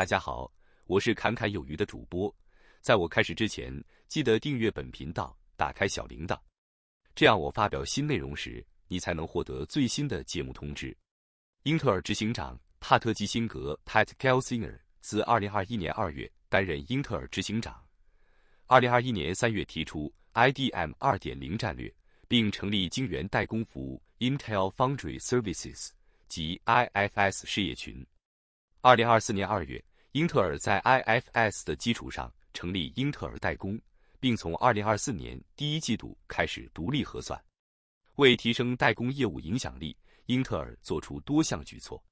大家好，我是侃侃有余的主播。在我开始之前，记得订阅本频道，打开小铃铛，这样我发表新内容时，你才能获得最新的节目通知。英特尔执行长帕特基辛格 （Pat Gelsinger） 自2021年2月担任英特尔执行长。2021年3月提出 IDM 2.0战略，并成立晶圆代工服务 Intel Foundry Services 及 IFS 事业群。2024年2月，英特尔在 IFS 的基础上成立英特尔代工，并从2024年第一季度开始独立核算。为提升代工业务影响力，英特尔做出多项举措。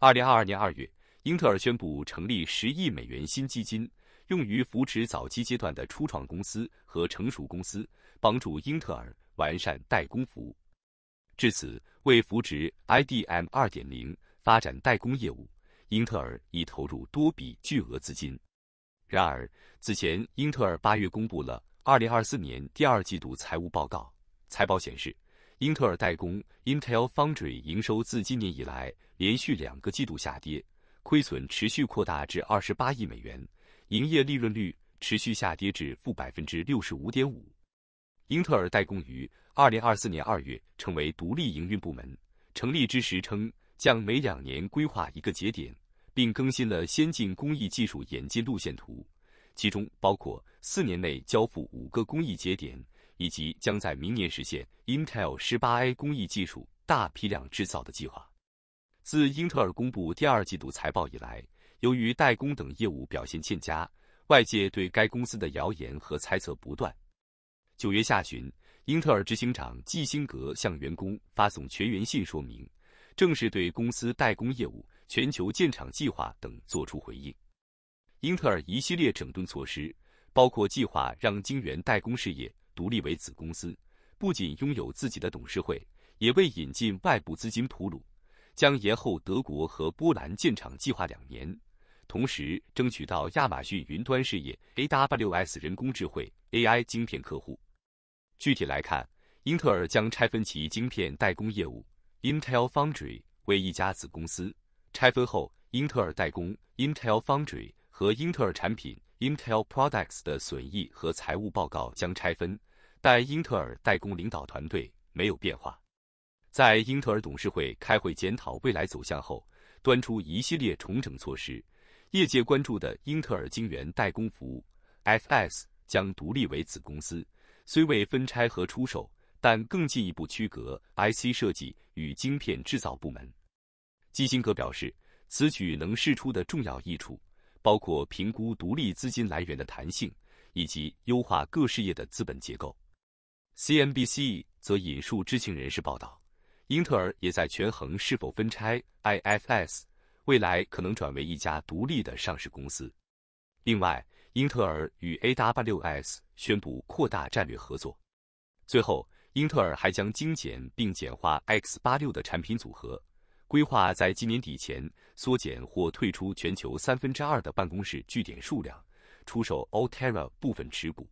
2022年2月，英特尔宣布成立10亿美元新基金，用于扶持早期阶段的初创公司和成熟公司，帮助英特尔完善代工服务。至此，为扶持 IDM 2.0发展代工业务。英特尔已投入多笔巨额资金。然而，此前英特尔八月公布了二零二四年第二季度财务报告，财报显示，英特尔代工 Intel Foundry 营收自今年以来连续两个季度下跌，亏损持续扩大至二十八亿美元，营业利润率持续下跌至负百分之六十五点五。英特尔代工于二零二四年二月成为独立营运部门，成立之时称。将每两年规划一个节点，并更新了先进工艺技术演进路线图，其中包括四年内交付五个工艺节点，以及将在明年实现 Intel 十八 A 工艺技术大批量制造的计划。自英特尔公布第二季度财报以来，由于代工等业务表现欠佳，外界对该公司的谣言和猜测不断。九月下旬，英特尔执行长基辛格向员工发送全员信，说明。正式对公司代工业务、全球建厂计划等作出回应。英特尔一系列整顿措施，包括计划让晶圆代工事业独立为子公司，不仅拥有自己的董事会，也为引进外部资金铺路，将延后德国和波兰建厂计划两年，同时争取到亚马逊云端事业 AWS 人工智慧 AI 晶片客户。具体来看，英特尔将拆分其晶片代工业务。Intel Foundry 为一家子公司，拆分后，英特尔代工 Intel Foundry 和英特尔产品 Intel Products 的损益和财务报告将拆分，但英特尔代工领导团队没有变化。在英特尔董事会开会检讨未来走向后，端出一系列重整措施。业界关注的英特尔晶圆代工服务 FS 将独立为子公司，虽未分拆和出售。但更进一步区隔 IC 设计与晶片制造部门。基辛格表示，此举能释出的重要益处包括评估独立资金来源的弹性，以及优化各事业的资本结构。CNBC 则引述知情人士报道，英特尔也在权衡是否分拆 IFS，未来可能转为一家独立的上市公司。另外，英特尔与 AWS 宣布扩大战略合作。最后。英特尔还将精简并简化 X 八六的产品组合，规划在今年底前缩减或退出全球三分之二的办公室据点数量，出售 Altera 部分持股。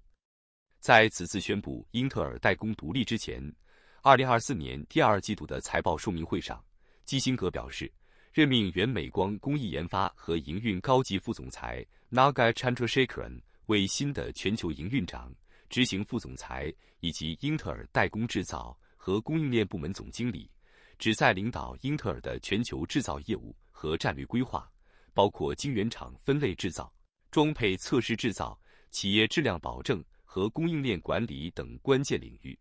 在此次宣布英特尔代工独立之前，二零二四年第二季度的财报说明会上，基辛格表示，任命原美光工艺研发和营运高级副总裁 Naga Chandrasekaran 为新的全球营运长。执行副总裁以及英特尔代工制造和供应链部门总经理，旨在领导英特尔的全球制造业务和战略规划，包括晶圆厂分类制造、装配测试制造、企业质量保证和供应链管理等关键领域。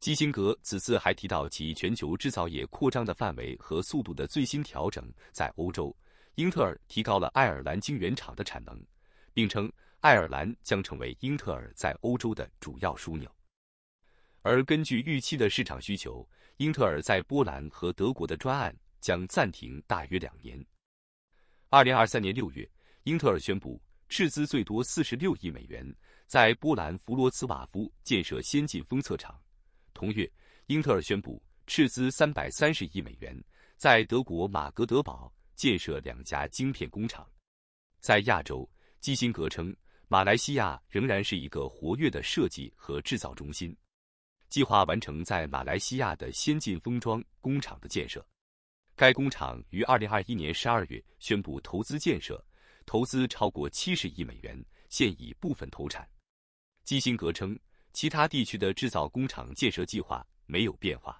基辛格此次还提到其全球制造业扩张的范围和速度的最新调整，在欧洲，英特尔提高了爱尔兰晶圆厂的产能，并称。爱尔兰将成为英特尔在欧洲的主要枢纽，而根据预期的市场需求，英特尔在波兰和德国的专案将暂停大约两年。二零二三年六月，英特尔宣布斥资最多四十六亿美元，在波兰弗罗茨瓦夫建设先进封测厂。同月，英特尔宣布斥资三百三十亿美元，在德国马格德堡建设两家晶片工厂。在亚洲，基辛格称。马来西亚仍然是一个活跃的设计和制造中心，计划完成在马来西亚的先进封装工厂的建设。该工厂于二零二一年十二月宣布投资建设，投资超过七十亿美元，现已部分投产。基辛格称，其他地区的制造工厂建设计划没有变化。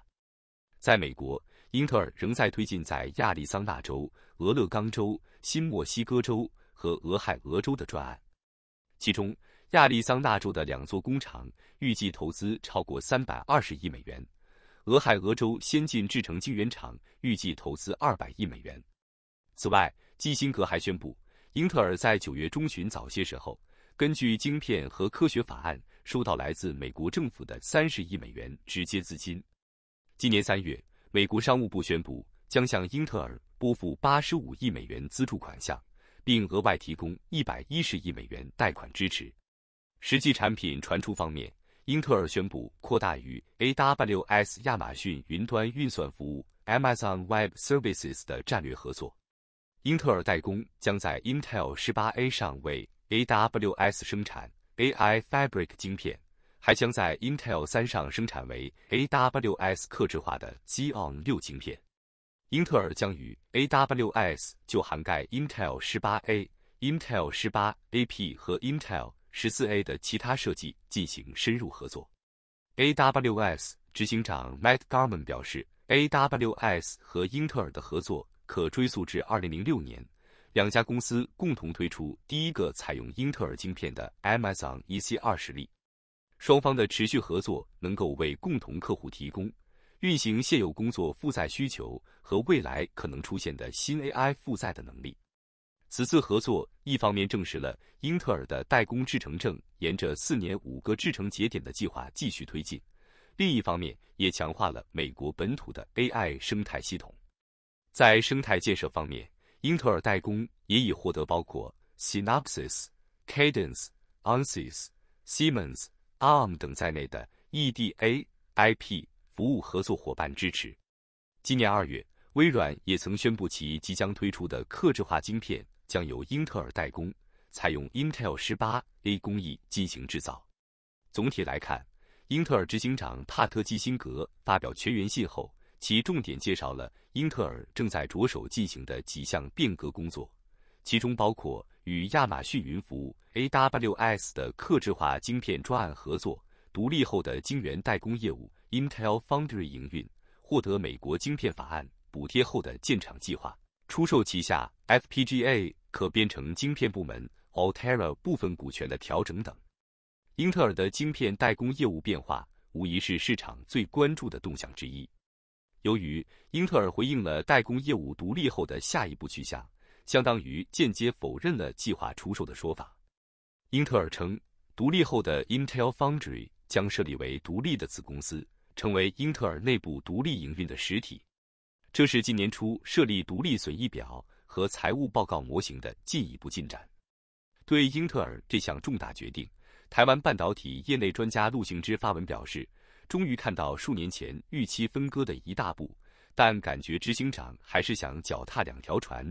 在美国，英特尔仍在推进在亚利桑那州、俄勒冈州、新墨西哥州和俄亥俄州的专案，其中亚利桑那州的两座工厂预计投资超过三百二十亿美元。俄亥俄州先进制程晶圆厂预计投资二百亿美元。此外，基辛格还宣布，英特尔在九月中旬早些时候，根据晶片和科学法案，收到来自美国政府的三十亿美元直接资金。今年三月，美国商务部宣布将向英特尔拨付八十五亿美元资助款项，并额外提供一百一十亿美元贷款支持。实际产品传出方面。英特尔宣布扩大与 AWS 亚马逊云端运算服务 Amazon Web Services 的战略合作。英特尔代工将在 Intel 18A 上为 AWS 生产 AI Fabric 晶片，还将在 Intel 3上生产为 AWS 克制化的 Xeon 6晶片。英特尔将与 AWS 就涵盖 Intel 18A、Intel 18AP 和 Intel 十四 A 的其他设计进行深入合作。AWS 执行长 Matt Garman 表示，AWS 和英特尔的合作可追溯至2006年，两家公司共同推出第一个采用英特尔晶片的 Amazon EC2 实例。双方的持续合作能够为共同客户提供运行现有工作负载需求和未来可能出现的新 AI 负载的能力。此次合作一方面证实了英特尔的代工制程证沿着四年五个制程节点的计划继续推进，另一方面也强化了美国本土的 AI 生态系统。在生态建设方面，英特尔代工也已获得包括 Synopsys、Cadence、Ansys、Siemens、ARM 等在内的 EDA IP 服务合作伙伴支持。今年二月，微软也曾宣布其即将推出的客制化晶片。将由英特尔代工，采用 Intel 18A 工艺进行制造。总体来看，英特尔执行长帕特基辛格发表全员信后，其重点介绍了英特尔正在着手进行的几项变革工作，其中包括与亚马逊云服务 AWS 的客制化晶片专案合作、独立后的晶圆代工业务 Intel Foundry 营运、获得美国晶片法案补贴后的建厂计划。出售旗下 FPGA 可编程晶片部门 Altera 部分股权的调整等，英特尔的晶片代工业务变化无疑是市场最关注的动向之一。由于英特尔回应了代工业务独立后的下一步去向，相当于间接否认了计划出售的说法。英特尔称，独立后的 Intel Foundry 将设立为独立的子公司，成为英特尔内部独立营运的实体。这是今年初设立独立损益表和财务报告模型的进一步进展。对英特尔这项重大决定，台湾半导体业内专家陆行之发文表示：“终于看到数年前预期分割的一大步，但感觉执行长还是想脚踏两条船，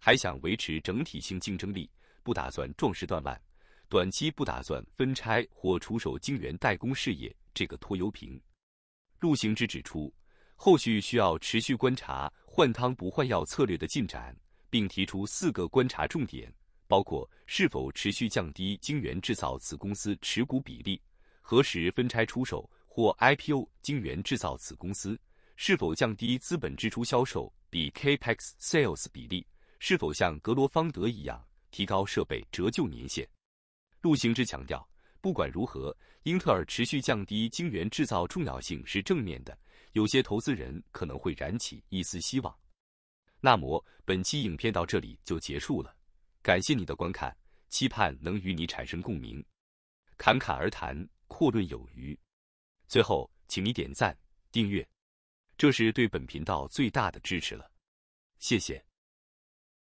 还想维持整体性竞争力，不打算壮士断腕，短期不打算分拆或出售晶圆代工事业这个拖油瓶。”陆行之指出。后续需要持续观察换汤不换药策略的进展，并提出四个观察重点，包括是否持续降低晶圆制造子公司持股比例，何时分拆出售或 IPO 晶圆制造子公司，是否降低资本支出销售比 Capex Sales 比例，是否像格罗方德一样提高设备折旧年限。陆行之强调，不管如何，英特尔持续降低晶圆制造重要性是正面的。有些投资人可能会燃起一丝希望。那么，本期影片到这里就结束了，感谢你的观看，期盼能与你产生共鸣。侃侃而谈，阔论有余。最后，请你点赞、订阅，这是对本频道最大的支持了，谢谢。